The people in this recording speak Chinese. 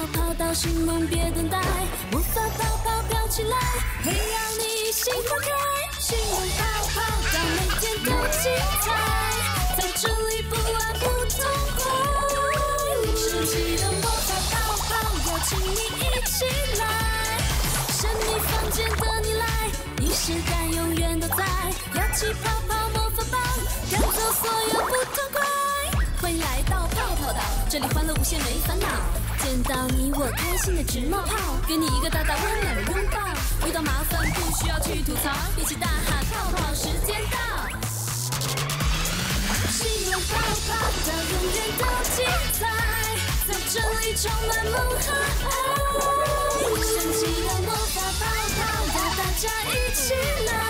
跑跑到星梦别等待，魔法泡泡飘起来，会让你心花开。心梦泡泡让每天都精彩，在这里不玩不痛快。神奇的魔法泡泡，邀请你一起来，神秘房间等你来，仪式感永远都在，摇起泡泡这里欢乐无限没烦恼。见到你我开心的直冒泡，给你一个大大温暖的拥抱。遇到麻烦不需要去吐槽，一起大喊泡泡时间到。希望泡泡到永远都精彩，在这里充满梦和爱。神奇的魔法泡泡，带大家一起来。